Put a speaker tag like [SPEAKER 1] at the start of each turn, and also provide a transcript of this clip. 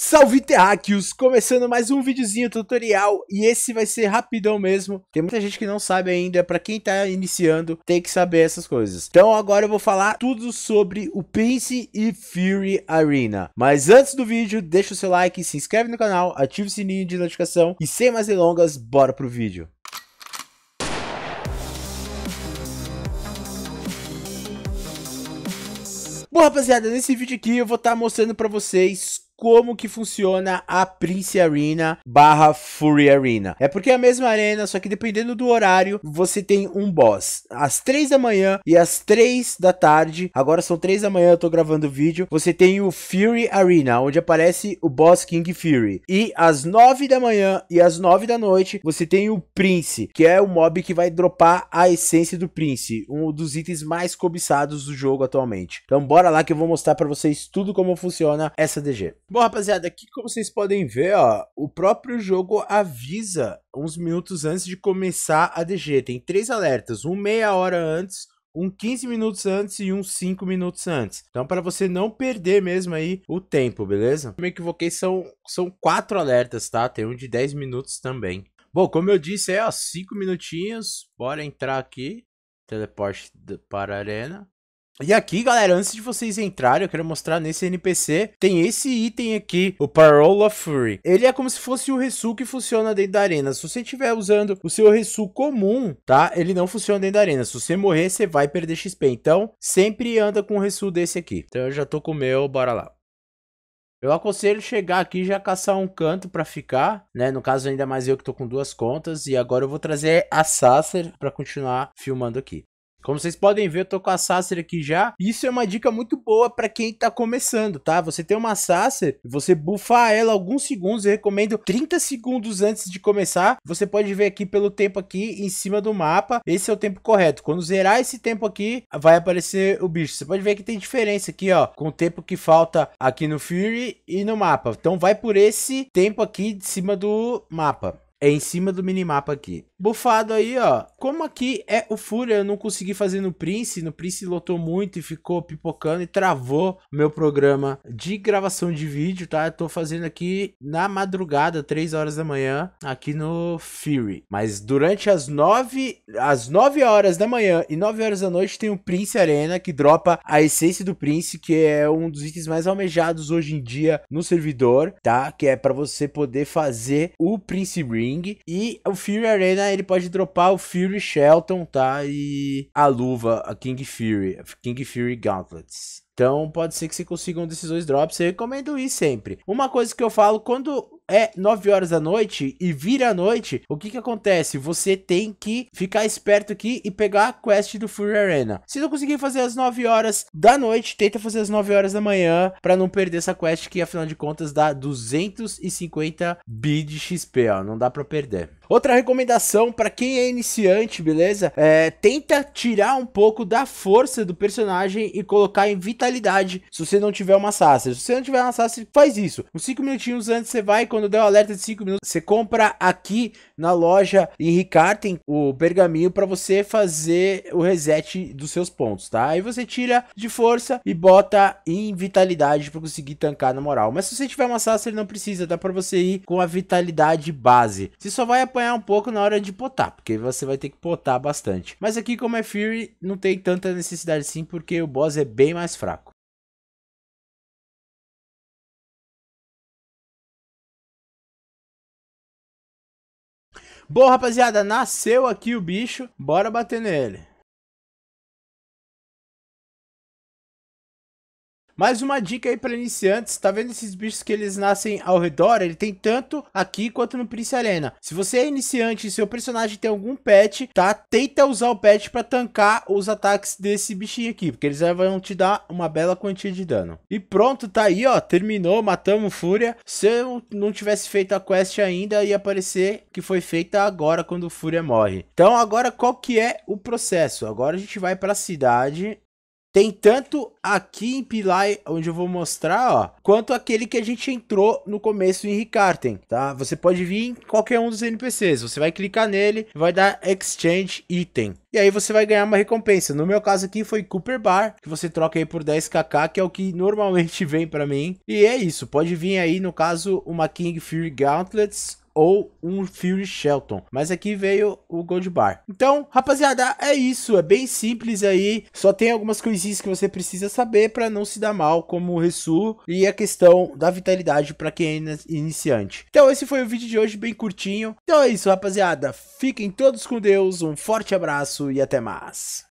[SPEAKER 1] Salve terráqueos! Começando mais um videozinho tutorial e esse vai ser rapidão mesmo. Tem muita gente que não sabe ainda, para quem tá iniciando, tem que saber essas coisas. Então agora eu vou falar tudo sobre o Prince e Fury Arena. Mas antes do vídeo, deixa o seu like, se inscreve no canal, ative o sininho de notificação e sem mais delongas, bora pro vídeo. Bom, rapaziada, nesse vídeo aqui eu vou estar tá mostrando para vocês como que funciona a Prince Arena barra Fury Arena. É porque é a mesma arena, só que dependendo do horário, você tem um boss. Às 3 da manhã e às 3 da tarde, agora são 3 da manhã, eu tô gravando o vídeo, você tem o Fury Arena, onde aparece o boss King Fury. E às 9 da manhã e às 9 da noite, você tem o Prince, que é o mob que vai dropar a essência do Prince, um dos itens mais cobiçados do jogo atualmente. Então bora lá que eu vou mostrar pra vocês tudo como funciona essa DG. Bom, rapaziada, aqui como vocês podem ver, ó, o próprio jogo avisa uns minutos antes de começar a DG. Tem três alertas, um meia hora antes, um 15 minutos antes e um 5 minutos antes. Então, para você não perder mesmo aí o tempo, beleza? Eu me equivoquei, são, são quatro alertas, tá? Tem um de 10 minutos também. Bom, como eu disse, é ó, 5 minutinhos. Bora entrar aqui. Teleporte para a arena. E aqui, galera, antes de vocês entrarem, eu quero mostrar nesse NPC, tem esse item aqui, o Parole of Fury. Ele é como se fosse o Resu que funciona dentro da arena. Se você estiver usando o seu Resu comum, tá? Ele não funciona dentro da arena. Se você morrer, você vai perder XP. Então, sempre anda com um Resu desse aqui. Então, eu já tô com o meu, bora lá. Eu aconselho chegar aqui e já caçar um canto para ficar, né? No caso, ainda mais eu que tô com duas contas. E agora eu vou trazer a Sacer para continuar filmando aqui. Como vocês podem ver, eu tô com a Sacer aqui já. Isso é uma dica muito boa para quem tá começando, tá? Você tem uma Sacer, você buffar ela alguns segundos, eu recomendo 30 segundos antes de começar. Você pode ver aqui pelo tempo aqui em cima do mapa, esse é o tempo correto. Quando zerar esse tempo aqui, vai aparecer o bicho. Você pode ver que tem diferença aqui, ó, com o tempo que falta aqui no Fury e no mapa. Então vai por esse tempo aqui de cima do mapa. É em cima do minimapa aqui. Bufado aí, ó. Como aqui é o Fúria, eu não consegui fazer no Prince. No Prince lotou muito e ficou pipocando e travou meu programa de gravação de vídeo, tá? Eu tô fazendo aqui na madrugada, 3 horas da manhã, aqui no Fury. Mas durante as 9, as 9 horas da manhã e 9 horas da noite tem o Prince Arena, que dropa a essência do Prince, que é um dos itens mais almejados hoje em dia no servidor, tá? Que é para você poder fazer o Prince Ring. E o Fury Arena ele pode dropar o Fury Shelton, tá? E a luva, a King Fury, King Fury Gauntlets. Então pode ser que você consiga um desses dois drops. Eu recomendo ir sempre. Uma coisa que eu falo, quando é 9 horas da noite e vira a noite, o que que acontece? Você tem que ficar esperto aqui e pegar a quest do Fury Arena. Se não conseguir fazer às 9 horas da noite, tenta fazer às 9 horas da manhã para não perder essa quest que afinal de contas dá 250 bid XP, ó, não dá para perder. Outra recomendação para quem é iniciante, beleza? É, tenta tirar um pouco da força do personagem e colocar em vitalidade se você não tiver uma Sacer. Se você não tiver uma Sacer, faz isso. Uns 5 minutinhos antes você vai, quando der o alerta de 5 minutos, você compra aqui na loja Henrique tem o pergaminho para você fazer o reset dos seus pontos, tá? Aí você tira de força e bota em vitalidade para conseguir tancar na moral. Mas se você tiver uma Sacer, não precisa, dá para você ir com a vitalidade base. Você só vai apanhar um pouco na hora de potar, porque você vai ter que potar bastante. Mas aqui como é Fury, não tem tanta necessidade sim, porque o boss é bem mais fraco. Bom, rapaziada, nasceu aqui o bicho, bora bater nele. Mais uma dica aí para iniciantes, tá vendo esses bichos que eles nascem ao redor? Ele tem tanto aqui quanto no Prince Arena. Se você é iniciante e seu personagem tem algum pet, tá? Tenta usar o pet para tancar os ataques desse bichinho aqui, porque eles vão te dar uma bela quantia de dano. E pronto, tá aí, ó, terminou, matamos Fúria. Se eu não tivesse feito a quest ainda, ia aparecer que foi feita agora quando Fúria morre. Então agora qual que é o processo? Agora a gente vai para a cidade tem tanto aqui em Pilai, onde eu vou mostrar, ó, quanto aquele que a gente entrou no começo em Ricarten, tá? Você pode vir em qualquer um dos NPCs, você vai clicar nele, vai dar Exchange Item. E aí você vai ganhar uma recompensa. No meu caso aqui foi Cooper Bar, que você troca aí por 10kk, que é o que normalmente vem para mim. E é isso, pode vir aí, no caso, uma King Fury Gauntlets ou um Fury Shelton. Mas aqui veio o Gold Bar. Então, rapaziada, é isso. É bem simples aí. Só tem algumas coisinhas que você precisa saber para não se dar mal, como o Ressu e a questão da vitalidade para quem é iniciante. Então, esse foi o vídeo de hoje, bem curtinho. Então é isso, rapaziada. Fiquem todos com Deus. Um forte abraço e até mais.